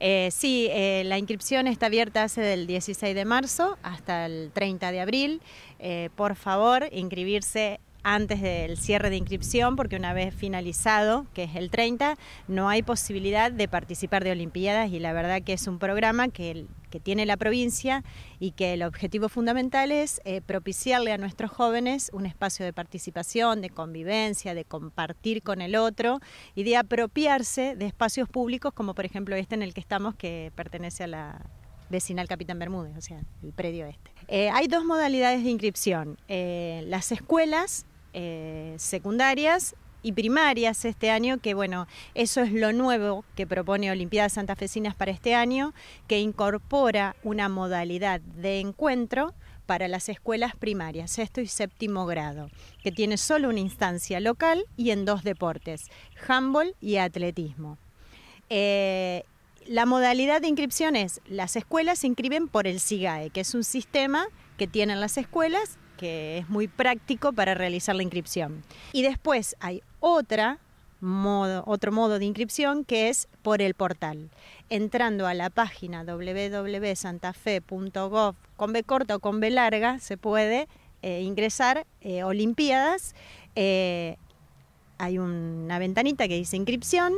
Eh, sí, eh, la inscripción está abierta hace del 16 de marzo hasta el 30 de abril. Eh, por favor, inscribirse antes del cierre de inscripción, porque una vez finalizado, que es el 30, no hay posibilidad de participar de Olimpiadas y la verdad que es un programa que, que tiene la provincia y que el objetivo fundamental es eh, propiciarle a nuestros jóvenes un espacio de participación, de convivencia, de compartir con el otro y de apropiarse de espacios públicos como por ejemplo este en el que estamos que pertenece a la vecinal Capitán Bermúdez, o sea, el predio este. Eh, hay dos modalidades de inscripción. Eh, las escuelas secundarias y primarias este año, que bueno, eso es lo nuevo que propone Olimpiadas Santafesinas para este año, que incorpora una modalidad de encuentro para las escuelas primarias, sexto y séptimo grado, que tiene solo una instancia local y en dos deportes, handball y atletismo. Eh, la modalidad de inscripción es, las escuelas se inscriben por el SIGAE, que es un sistema que tienen las escuelas que es muy práctico para realizar la inscripción. Y después hay otra modo, otro modo de inscripción que es por el portal. Entrando a la página www.santafe.gov con B corta o con B larga se puede eh, ingresar eh, Olimpiadas. Eh, hay una ventanita que dice inscripción,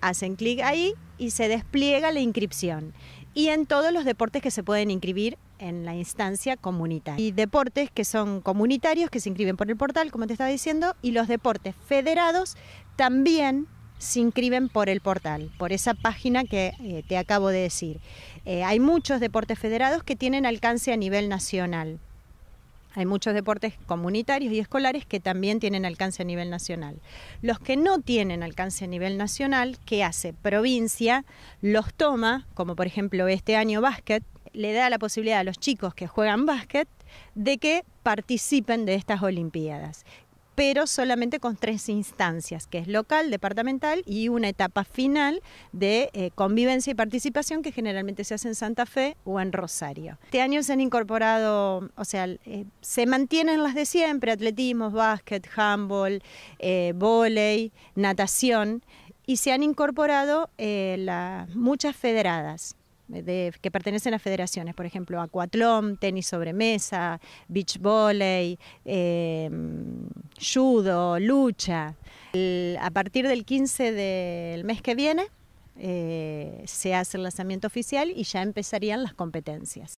hacen clic ahí y se despliega la inscripción. Y en todos los deportes que se pueden inscribir en la instancia comunitaria. Y deportes que son comunitarios, que se inscriben por el portal, como te estaba diciendo, y los deportes federados también se inscriben por el portal, por esa página que eh, te acabo de decir. Eh, hay muchos deportes federados que tienen alcance a nivel nacional. Hay muchos deportes comunitarios y escolares que también tienen alcance a nivel nacional. Los que no tienen alcance a nivel nacional, ¿qué hace? Provincia los toma, como por ejemplo este año básquet, le da la posibilidad a los chicos que juegan básquet de que participen de estas Olimpiadas pero solamente con tres instancias, que es local, departamental y una etapa final de eh, convivencia y participación que generalmente se hace en Santa Fe o en Rosario. Este año se han incorporado, o sea, eh, se mantienen las de siempre, atletismo, básquet, handball, eh, volei, natación, y se han incorporado las muchas federadas que pertenecen a federaciones, por ejemplo, acuatlón, tenis sobre mesa, beach volley, em, judo, lucha. a partir del 15 del mes que viene eh, se hace el lanzamiento oficial y ya empezarían las competencias.